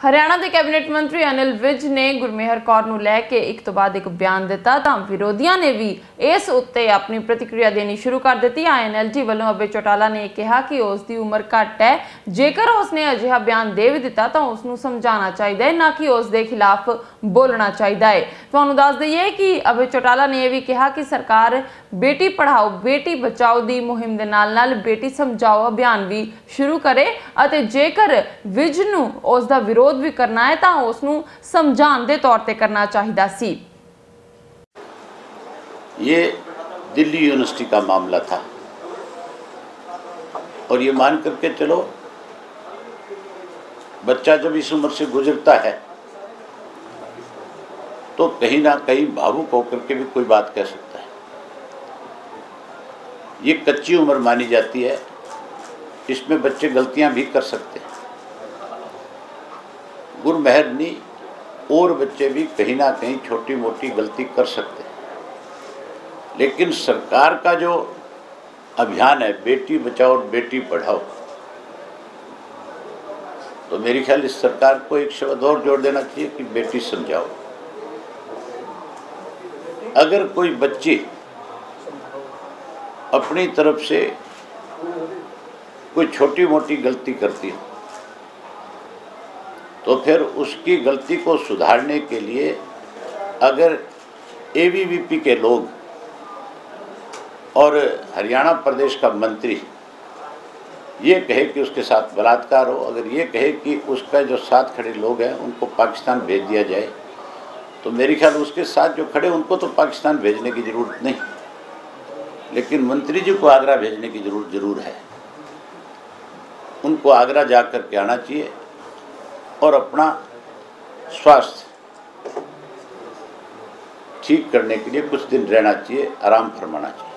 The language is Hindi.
ਹਰਿਆਣਾ ਦੇ ਕੈਬਨਿਟ ਮੰਤਰੀ ਅਨਿਲ ਵਿਜ ਨੇ ਗੁਰਮੇਹਰ ਕੌਰ ਨੂੰ ਲੈ ਕੇ ਇੱਕ ਤੋਂ ਬਾਅਦ ਇੱਕ ਬਿਆਨ ਦਿੱਤਾ, ਤਾਂ ਵਿਰੋਧੀਆਂ ਨੇ ਵੀ ਇਸ ਉੱਤੇ ਆਪਣੀ ਪ੍ਰਤੀਕਿਰਿਆ ਦੇਣੀ ਸ਼ੁਰੂ ਕਰ ਦਿੱਤੀ। ਆਈਐਨਐਲਜੀ ਵੱਲੋਂ ਅਬੇ ਚੋਟਾਲਾ ਨੇ ਕਿਹਾ ਕਿ ਉਸ ਦੀ ਉਮਰ ਘੱਟ ਹੈ। ਜੇਕਰ ਉਸਨੇ ਅਜਿਹਾ ਬਿਆਨ ਦੇ ਵੀ ਦਿੱਤਾ ਤਾਂ ਉਸ ਨੂੰ ਸਮਝਾਉਣਾ ਚਾਹੀਦਾ ਹੈ ਨਾ ਕਿ ਉਸ ਦੇ ਖਿਲਾਫ ਬੋਲਣਾ ਚਾਹੀਦਾ ਹੈ ਤੁਹਾਨੂੰ ਦੱਸ ਦਈਏ ਕਿ ਅਬੇ ਚੋਟਾਲਾ ਨੇ ਇਹ ਵੀ ਕਿਹਾ ਕਿ ਸਰਕਾਰ ਬੇਟੀ ਪੜ੍ਹਾਓ ਬੇਟੀ ਬਚਾਓ ਦੀ ਮੁਹਿੰਮ ਦੇ ਨਾਲ ਨਾਲ ਬੇਟੀ ਸਮਝਾਓ ਅਭਿਆਨ ਵੀ ਸ਼ੁਰੂ ਕਰੇ ਅਤੇ ਜੇਕਰ ਵਿਜ ਨੂੰ ਉਸ ਦਾ ਵਿਰੋਧ ਵੀ ਕਰਨਾ ਹੈ ਤਾਂ ਉਸ ਨੂੰ ਸਮਝਾਉਣ ਦੇ ਤੌਰ ਤੇ ਕਰਨਾ ਚਾਹੀਦਾ ਸੀ ये दिल्ली यूनिवर्सिटी का मामला था और ये मान करके चलो बच्चा जब इस उम्र से गुजरता है तो कहीं ना कहीं भावुक होकर के भी कोई बात कह सकता है। ये कच्ची उम्र मानी जाती है, इसमें बच्चे गलतियाँ भी कर सकते हैं। गुरमेहरनी और बच्चे भी कहीं ना कहीं छोटी मोटी गलती कर सकते हैं। लेकिन सरकार का जो अभियान है, बेटी बचाओ और बेटी पढ़ाओ तो मेरे ख्याल इस सरकार को एक शब्द और जोड़ देना चाहिए कि बेटी समझाओ। अगर कोई बच्ची अपनी तरफ़ से कोई छोटी मोटी गलती करती है तो फिर उसकी गलती को सुधारने के लिए अगर एबीवीपी के लोग और हरियाणा प्रदेश का मंत्री ये कहे कि उसके साथ बलात्कार हो, अगर ये कहे कि उसका जो साथ खड़े लोग हैं, उनको पाकिस्तान भेज दिया जाए तो मेरे ख्याल उसके साथ जो खड़े, उनको तो पाकिस्तान भेजने की ज़रूरत नहीं। लेकिन मंत्री जी को आगरा भेजने की ज़रूरत ज़रूर है। उनको आगरा जा कर के आना चाहिए और अपना स्वास्थ्य ठीक करने के लिए कुछ दिन रहना चाहिए, आराम फरमाना चाहिए।